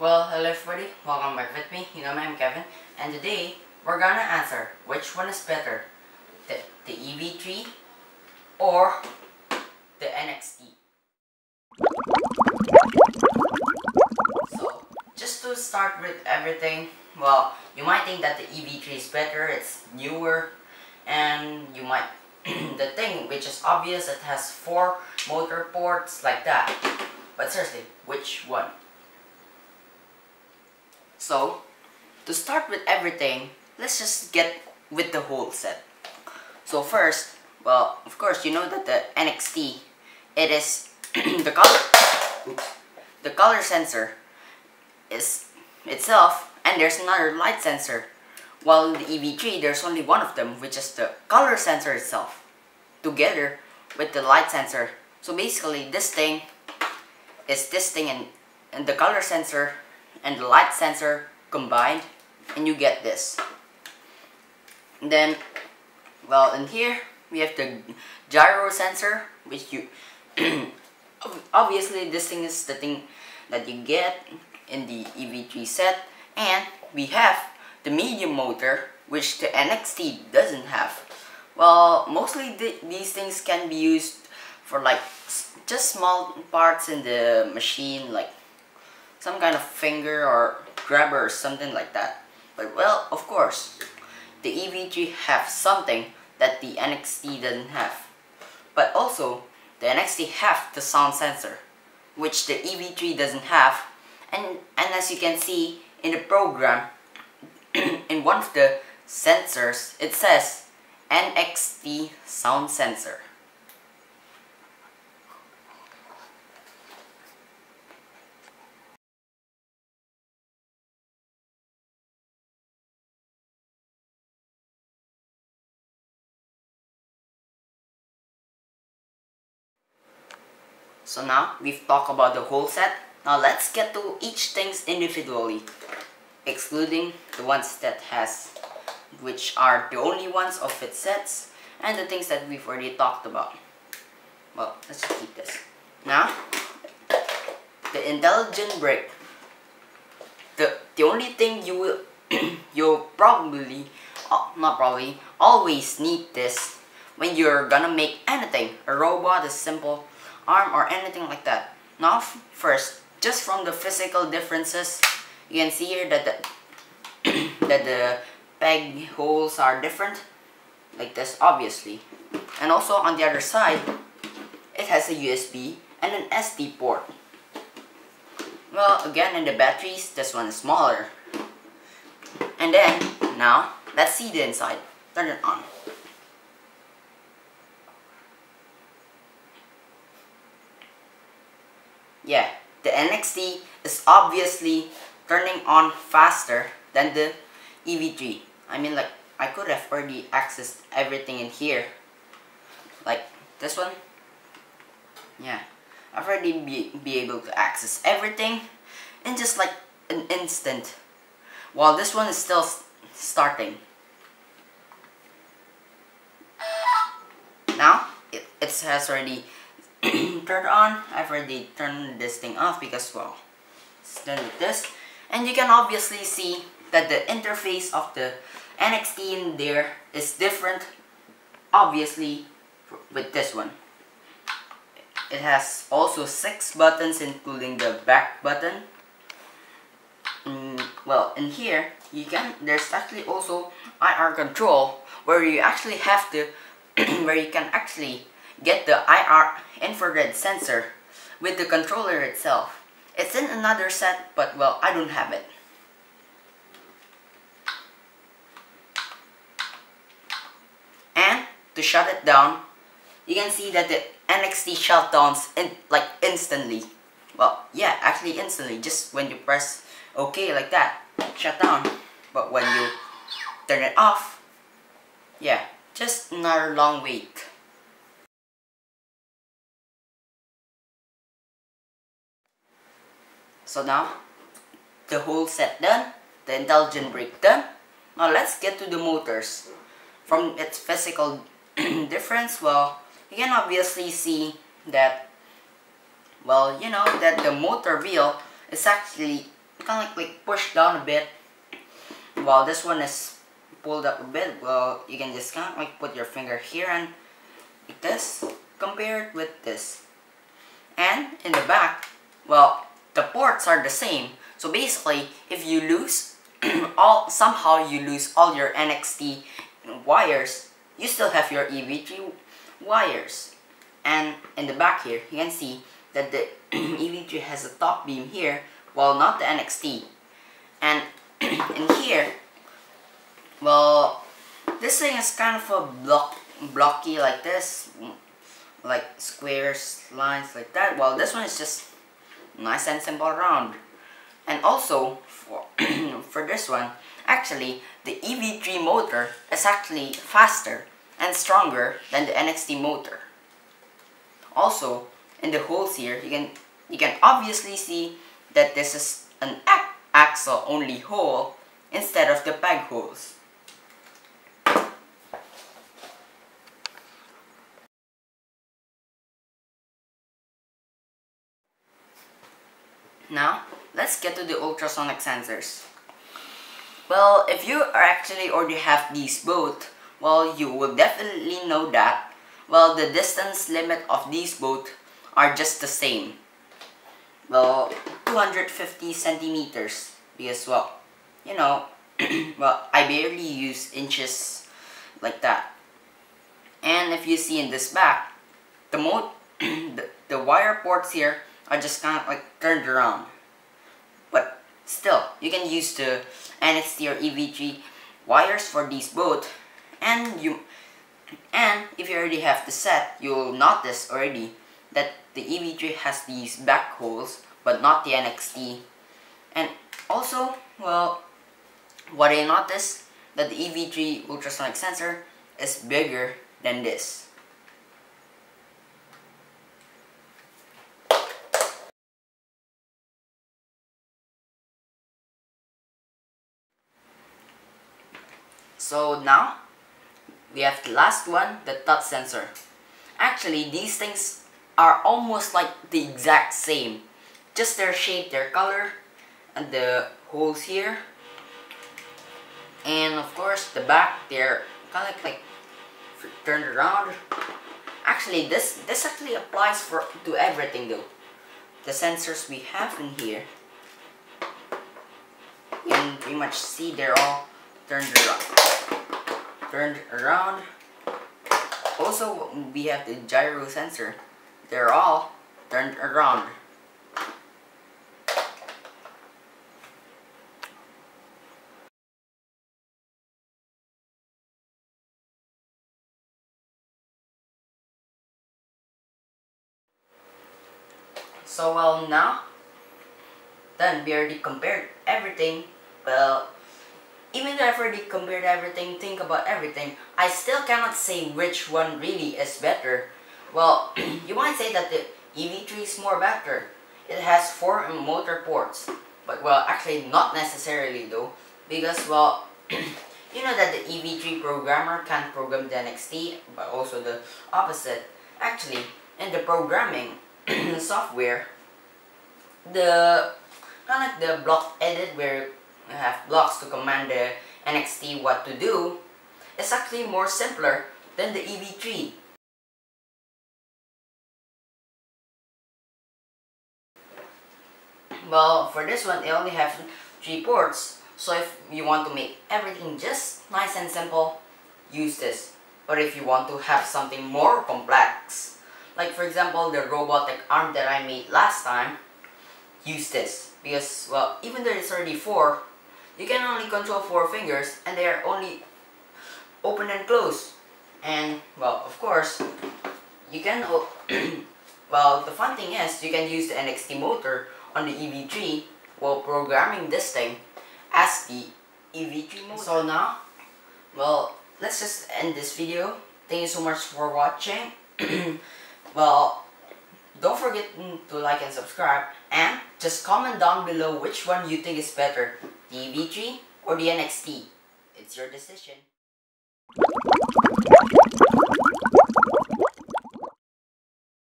Well, hello everybody, welcome back with me, you know me, I'm Kevin, and today we're gonna answer which one is better, the, the EV3 or the NXT. So, just to start with everything, well, you might think that the EV3 is better, it's newer, and you might, the thing which is obvious, it has four motor ports like that, but seriously, which one? So, to start with everything, let's just get with the whole set. So first, well, of course, you know that the NXT, it is the color, the color sensor is itself, and there's another light sensor. While in the EV3, there's only one of them, which is the color sensor itself, together with the light sensor. So basically, this thing is this thing and, and the color sensor and the light sensor combined and you get this. And then, well, in here we have the gyro sensor, which you obviously this thing is the thing that you get in the EV3 set, and we have the medium motor, which the NXT doesn't have. Well, mostly th these things can be used for like just small parts in the machine, like some kind of finger or grabber or something like that. But well, of course, the EV3 have something that the NXT doesn't have. But also, the NXT have the sound sensor, which the EV3 doesn't have. And, and as you can see in the program, in one of the sensors, it says NXT sound sensor. So now we've talked about the whole set. Now let's get to each things individually, excluding the ones that has, which are the only ones of its sets, and the things that we've already talked about. Well, let's just keep this. Now, the intelligent brick. The the only thing you will you'll probably uh, not probably always need this when you're gonna make anything a robot a simple arm or anything like that. Now first, just from the physical differences, you can see here that the, that the peg holes are different, like this obviously. And also on the other side, it has a USB and an SD port. Well, again in the batteries, this one is smaller. And then, now, let's see the inside. Turn it on. yeah, NXT is obviously turning on faster than the EV3. I mean like, I could have already accessed everything in here. Like, this one. Yeah, I've already be, be able to access everything in just like an instant. While this one is still starting. Now, it, it has already turned on. I've already turned this thing off because, well, it's done with this. And you can obviously see that the interface of the NXT in there is different, obviously, with this one. It has also six buttons including the back button. Mm, well, in here, you can, there's actually also IR control where you actually have to, where you can actually get the IR infrared sensor with the controller itself. It's in another set, but well, I don't have it. And to shut it down, you can see that the NXT shutdowns in like instantly. Well, yeah, actually instantly, just when you press OK like that, shut down. But when you turn it off, yeah, just another long wait. So now, the whole set done, the intelligent brick done. Now let's get to the motors. From its physical difference, well, you can obviously see that, well, you know, that the motor wheel is actually kind of like, like push down a bit while this one is pulled up a bit well you can just kind of like put your finger here and like this compare it with this and in the back well the ports are the same. So basically if you lose all somehow you lose all your NXT wires you still have your EV3 wires. And in the back here you can see that the EV3 has a top beam here while not the NXT and in here well this thing is kind of a block blocky like this like squares lines like that. While this one is just nice and simple round. And also for for this one actually the EV3 motor is actually faster and stronger than the NXT motor. Also in the holes here you can you can obviously see that this is an axle only hole instead of the peg holes Now, let's get to the ultrasonic sensors. Well, if you are actually already have these both, well, you will definitely know that, well, the distance limit of these both are just the same. Well, 250 centimeters because, well, you know, well, I barely use inches like that. And if you see in this back, the, mo the, the wire ports here are just kind of like turned around. But still, you can use the NXT or EV3 wires for these both and you and if you already have the set, you'll notice already that the EV3 has these back holes but not the NXT. And also, well, what I noticed that the EV3 ultrasonic sensor is bigger than this. So now, we have the last one, the touch sensor. Actually, these things are almost like the exact same. Just their shape, their color, and the holes here. And of course, the back, they're kind of like turned around. Actually, this this actually applies for to everything though. The sensors we have in here, you can pretty much see they're all turned around turned around. Also, we have the gyro sensor. They're all turned around. So well now, then we already compared everything. Well, even though I've already compared everything, think about everything, I still cannot say which one really is better. Well, you might say that the EV3 is more better. It has four motor ports. But well, actually not necessarily though. Because well, you know that the EV3 programmer can program the NXT, but also the opposite. Actually, in the programming software, the kind of like the block edit where have blocks to command the NXT what to do is actually more simpler than the EV3. Well, for this one, they only have three ports. So if you want to make everything just nice and simple, use this. But if you want to have something more complex, like for example, the robotic arm that I made last time, use this. Because, well, even though it's already four, you can only control four fingers and they are only open and close. And, well, of course, you can, well, the fun thing is you can use the NXT motor on the EV3 while programming this thing as the EV3 motor. So now, well, let's just end this video. Thank you so much for watching. well, don't forget to like and subscribe and just comment down below which one you think is better, the V3 or the NXT. It's your decision.